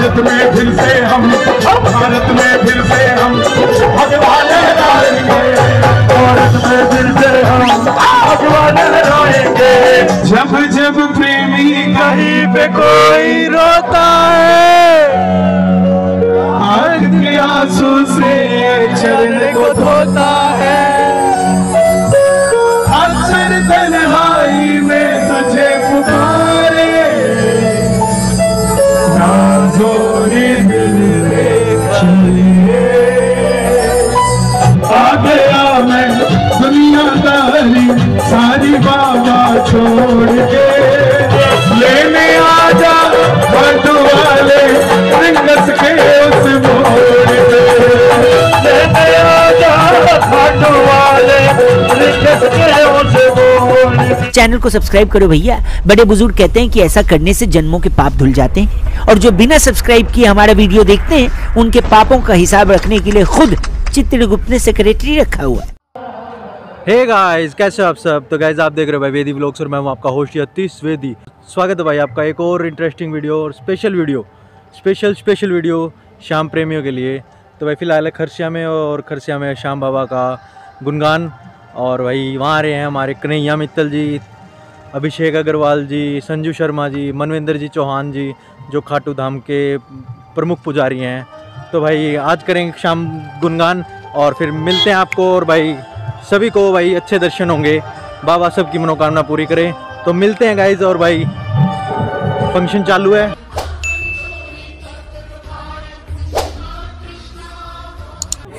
भारत में फिर से हम, भारत में फिर से हम, भगवान भारत में फिर से हम भगवान लहराएँगे जब जब प्रेमी कहीं पे कोई रोता है आँसू से चरण को धोता है। छोड़ के लेने आजा बंधु वाले रिंगस के उस मोड़ पे। लेने आजा बंधु वाले रिंगस के उस चैनल को सब्सक्राइब करो भैया। बड़े बुज़ुर्ग कहते हैं कि ऐसा करने से जन्मों के पाप धुल जाते हैं। और जो बिना सब्सक्राइब किए हमारा वीडियो देखते हैं, उनके पापों का हिसाब रखने के लिए खुद चित्रगुप्त ने सेक्रेटरी रखा हुआ है। हे गाइस कैसे हो आप सब? तो गाइस आप देख रहे हो भाई वेदी व्लॉग्स और मैं हूँ आपका होस्ट यतीश वेदी। स्वागत है भाई आपका एक और इंटरेस्टिंग वीडियो और special video special special video Shyam प्रेमियों के लिए। तो भाई फ़िलहाल है खरसिया में और खरसिया में शाम बाबा का गुणगान और भाई वहाँ आ रहे हैं हमारे कन्हैया मित्तल जी, अभिषेक अग्रवाल जी, संजू शर्मा जी, मनविंदर जी चौहान जी, जो खाटू धाम के प्रमुख पुजारी हैं। तो भाई आज करेंगे शाम गुणगान और फिर मिलते हैं आपको और भाई सभी को भाई अच्छे दर्शन होंगे। बाबा सबकी मनोकामना पूरी करें। तो मिलते हैं गाइज़ और भाई फ़ंक्शन चालू है।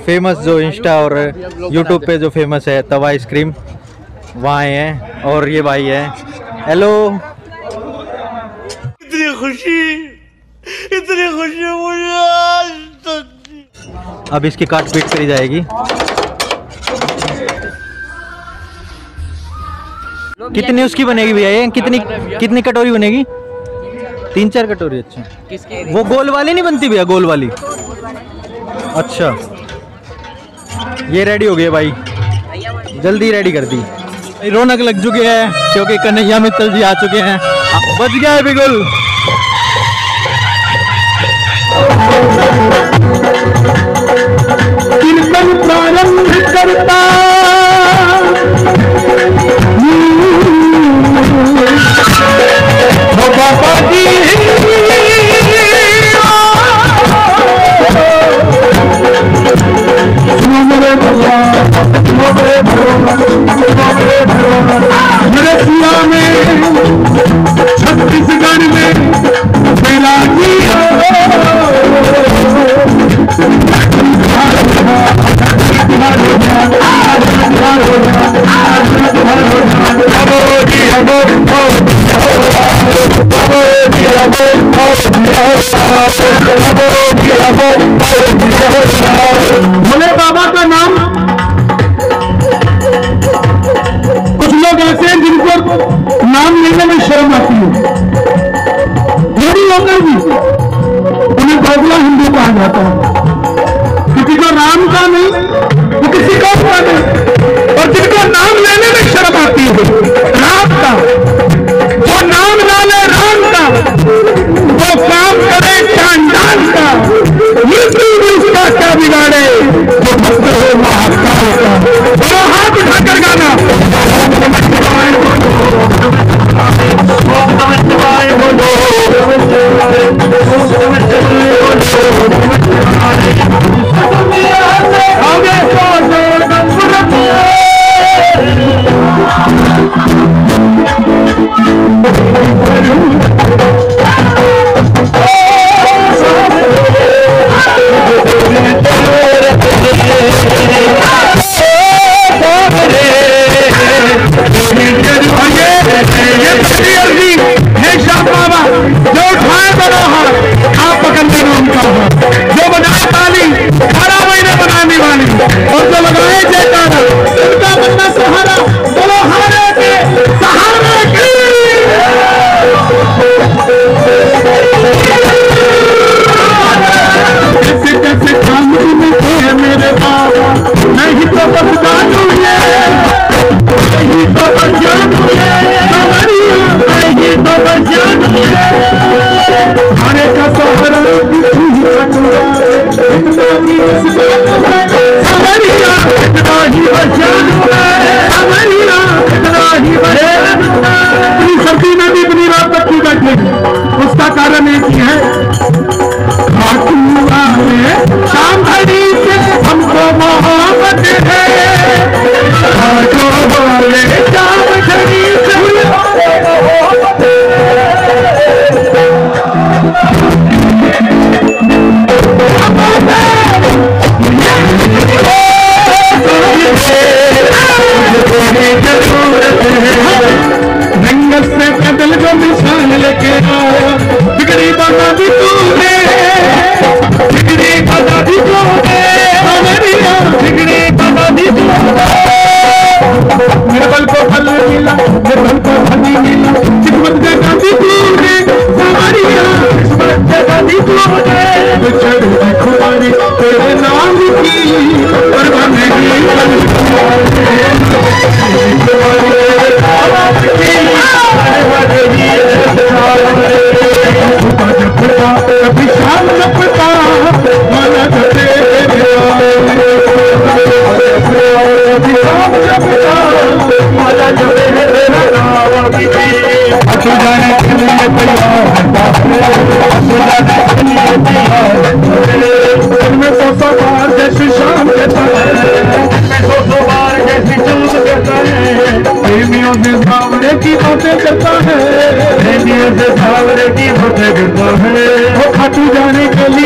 फ़ेमस जो इंस्टा और यूट्यूब पे जो फ़ेमस है तवा आइसक्रीम वहाँ आए हैं और ये भाई है। हेलो इतनी खुशी इतनी खुशी मुझे आज तक। अब इसकी काट पीट करी जाएगी। कितनी उसकी बनेगी भैया ये? कितनी कितनी कटोरी बनेगी? तीन चार कटोरी अच्छा। वो गोल वाली नहीं बनती भैया गोल वाली? अच्छा। ये रेडी हो गए भाई। जल्दी रेडी कर दी। रौनक लग चुकी है क्योंकि कन्हैया मित्तल जी आ चुके हैं। बच गया है बिगुल। कीर्तन प्रारंभ करता हो बाबा जी बनाए बना हाथ खा पकड़ने में उनका हाथ जो बनाए ताली अठारह महीने बनाने वाली और जो लगाए जयकारा उनका बनना सहारा बोलो हारे के सहारे के कैसे कैसे खामोशी में थे मेरे बाबा नहीं तो बस जानू ये नहीं तो बस जानू Deus.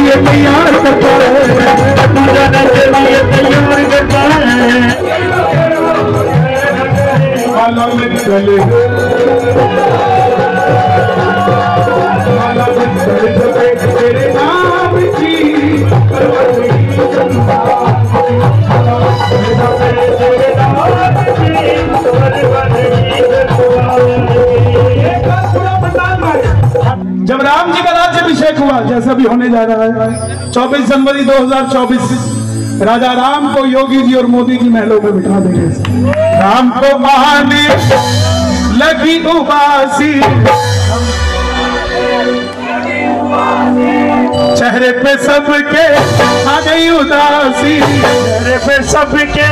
लिए तैयार करता है। खाटू जाने के लिए तैयार करता है। जैसा भी होने जा रहा है। 24 जनवरी 2024 राजा राम को योगी जी और मोदी जी महलों में बिठा देंगे। राम को आने लगी उबासी। चेहरे पे सबके आ गई उदासी। चेहरे पे सबके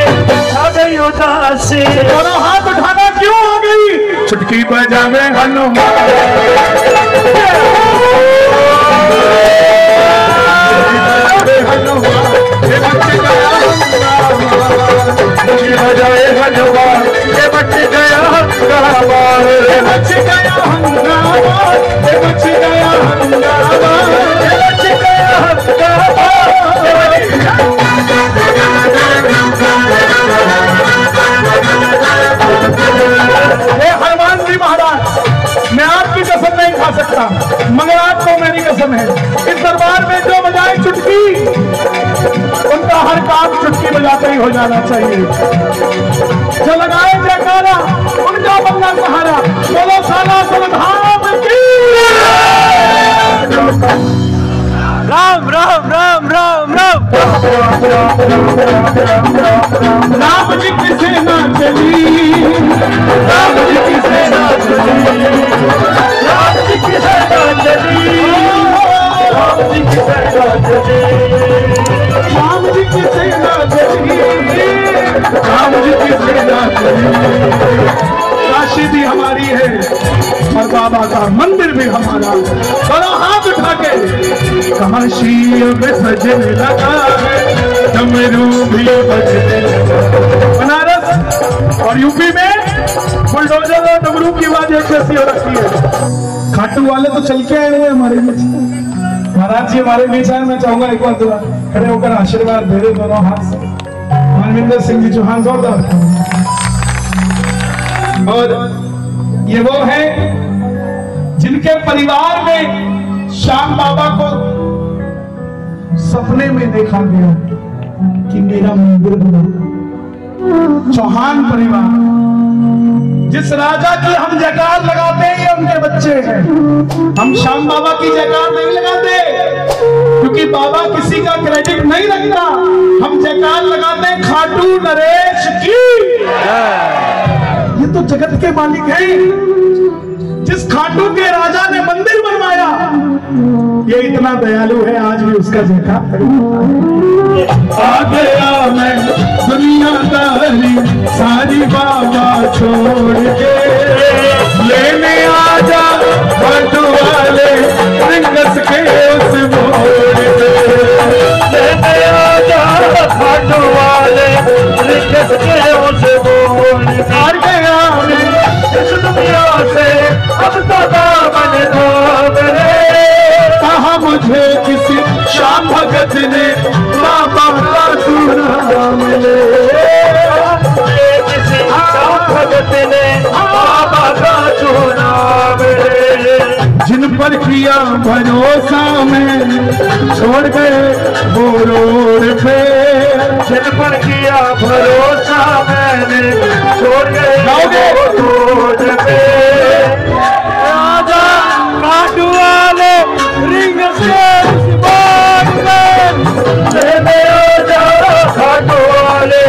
आ गई उदासी। दोनों हाथ उठाना क्यों आ गई? चुटकी बजावे हनुमान। बजाए हनुमान बच गया राम जी की सेना चली? राम जी की सेना चली? राम जी की सेना चली? राम जी की सेना चली? राम जी की सेना चली? राम जी की सेना चली? काशी भी हमारी है और बाबा का मंदिर भी हमारा बड़ा हाथ उठा के काशी अब सजने लगा। डमरू भी लगा बनारस और यूपी में बुलडोजर और डमरू की आवाज़ एक जैसी हो रखी है? खाटू वाले तो चल के आए हुए हमारे बीच। महाराज जी, हमारे बीच आए, मैं चाहूँगा एक बार दोबारा। खड़े होकर आशीर्वाद दे दे दोनों हाथ से। मनविंदर सिंह जी चौहान जोरदार और ये वो है जिनके परिवार में श्याम बाबा को सपने में देखा गया। मेरा मंदिर बना। चौहान परिवार। जिस राजा की हम जयकार लगाते हैं ये उनके बच्चे हैं। हम श्याम बाबा की जयकार नहीं लगाते क्योंकि बाबा किसी का क्रेडिट नहीं रखता। हम जयकार लगाते हैं खाटू नरेश की। ये तो जगत के मालिक हैं। जिस खाटू के राजा ने मंदिर बनवाया, ये इतना दयालु है, आज भी उसका जैठा आ गया मैं दुनियादारी सारी बाबा छोड़ के। से अब सदा बन रे कहा मुझे किसी शाम भगत ने बाबा का सुनाम ले किसी शाम भगत ने बाबा का चुनाव ले जिन पर किया भरोसा में छोड़ गए वो रोड पे। जिन पर किया भरोसा मैंने छोड़ गए? रोड पे। आजा काटू वाले रिंग से वाले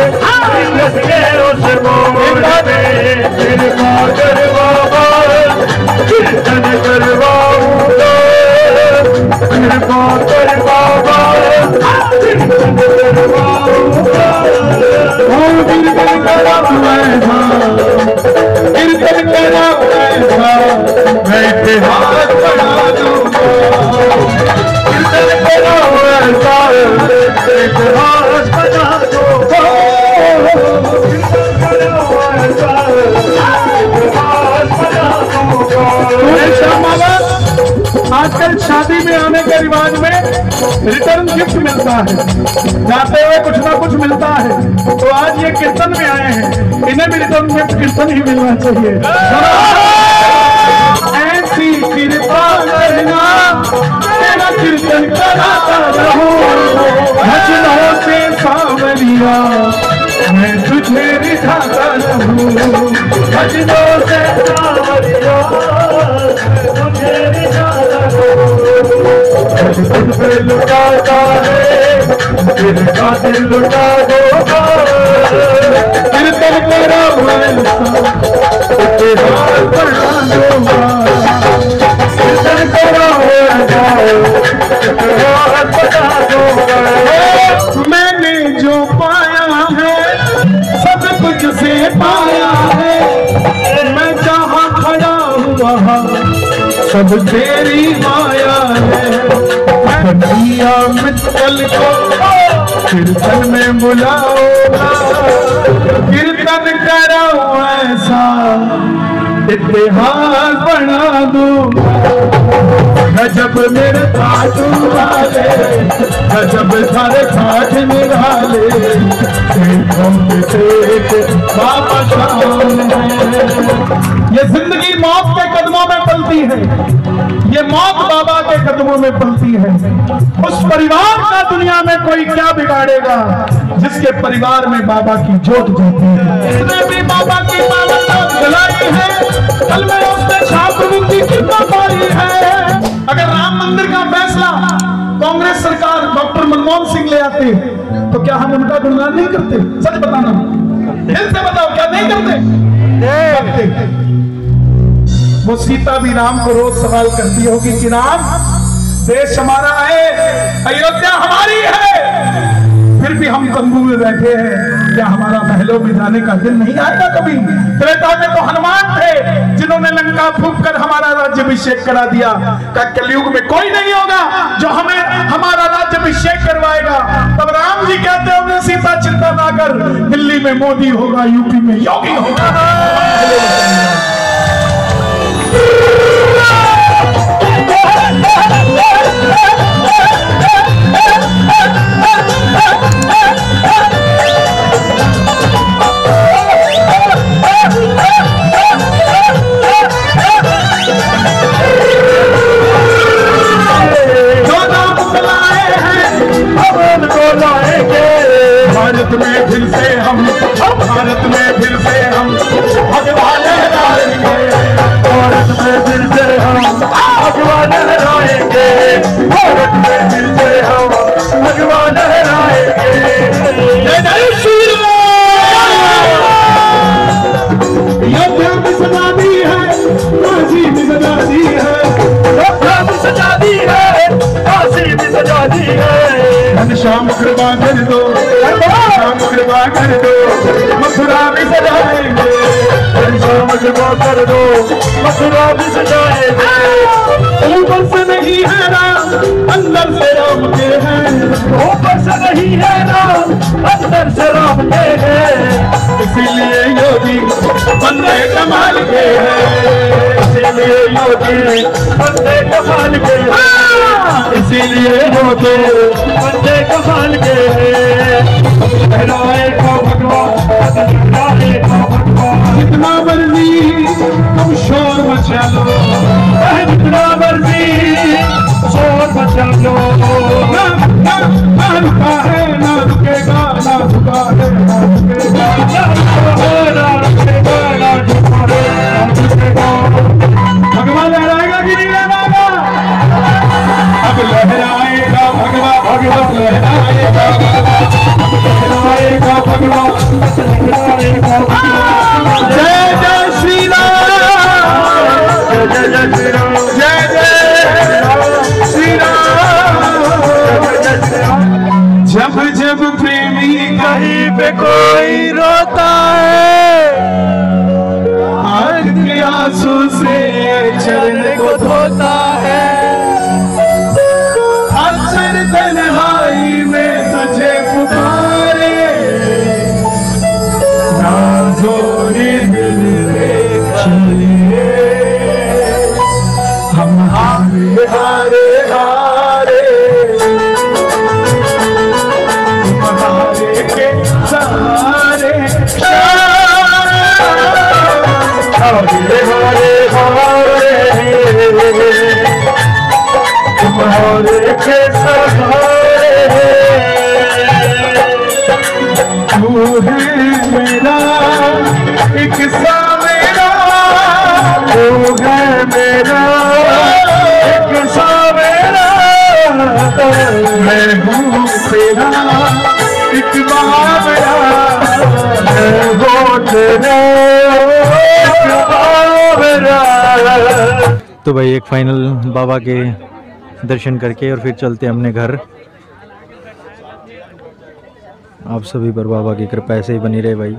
रिंग उस पे। कीर्तन करवाऊँगा कृपा कर बाबा कीर्तन करवाऊँगा ओ कीर्तन मैं बना दूँगा कीर्तन करो ऐसा इतिहास बना आजकल शादी में आने के रिवाज में रिटर्न गिफ्ट मिलता है। जाते हुए कुछ ना कुछ मिलता है। तो आज ये कीर्तन में आए हैं। इन्हें भी रिटर्न गिफ्ट कीर्तन ही मिलना चाहिए। ऐसी कृपा करना, तेरा कीर्तन कराता रहूँ। भजनों से सावरिया। मैं तुझे रिझाता रहूँ भजनों से सावरिया निजाता तुझ पे लुटाता है दिल का दिल लुटा दोगा कीर्तन करा इतिहास बना दूँगा सब तेरी माया है। दिया मित्तल को कीर्तन में बुलाओगा कीर्तन करो ऐसा, इतिहास बना दूँगा। गजब मेरे खाटू वाले गजब सारे खाट निराले। बाबा है। ये ज़िंदगी मौत के कदमों में पलती है। ये मौत बाबा के कदमों में पलती है। उस परिवार का दुनिया में कोई क्या बिगाड़ेगा जिसके परिवार में बाबा की जोत जलती है? इसने भी बाबा की जलाई है कल में है। अगर राम मंदिर का फैसला कांग्रेस सरकार डॉक्टर मनमोहन सिंह ले आते तो क्या हम उनका गुणगान नहीं करते? सच बताना। दिल से बताओ क्या नहीं करते? करते। वो सीता भी राम को रोज सवाल करती होगी कि राम देश हमारा है, अयोध्या हमारी है। फिर भी हम तंबू में बैठे हैं, क्या हमारा महलों में जाने का दिन नहीं आएगा कभी? त्रेता में तो हनुमान थे, जिन्होंने लंका फूक कर हमारा राज्य अभिषेक करा दिया। क्या कलयुग में कोई नहीं होगा जो हमें हमारा राज्य अभिषेक करवाएगा। तब राम जी कहते होंगे सीता चिंता ना कर, दिल्ली में मोदी होगा, यूपी में योगी होगा। लहराएँगे भारत में फिर से हम भगवान है घनश्याम कृपा कर दो। घनश्याम कृपा कर दो। मथुरा भी सजाएँगे। शाम जमा कर दो। मथुरा भी सजाएँगे। ऊपर से नहीं है राम, अंदर से राम के हैं। ऊपर से नहीं है राम, अंदर से राम के हैं। इसीलिए योगी बंदे कमाल के हैं। इसीलिए योगी बंदे कमाल के। इसीलिए योगी बंदे कमाल के। लहराए का भगवान जितना मर्ज़ी तुम शोर मचा लो। जितना मर्ज़ी शोर मचा लो। ना रुका है ना रुकेगा ना रुका है ना रुकेगा चरण को धोता तो भाई एक फाइनल बाबा के दर्शन करके और फिर चलते हैं अपने घर। आप सभी पर बाबा की कृपा ऐसे ही बनी रहे भाई।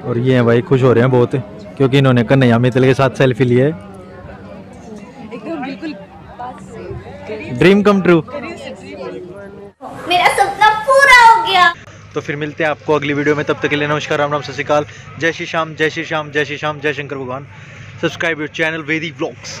और ये हैं भाई खुश हो रहे हैं बहुत क्योंकि इन्होंने कन्हैया मित्तल के साथ सेल्फी ली है। ड्रीम कम ट्रू मेरा सपना पूरा हो गया। तो फिर मिलते हैं आपको अगली वीडियो में तब तक के लिए नमस्कार राम राम सत जय श्री श्याम जय श्री श्याम जय श्री श्याम जय शंकर भगवान। Subscribe your channel Vedi vlogs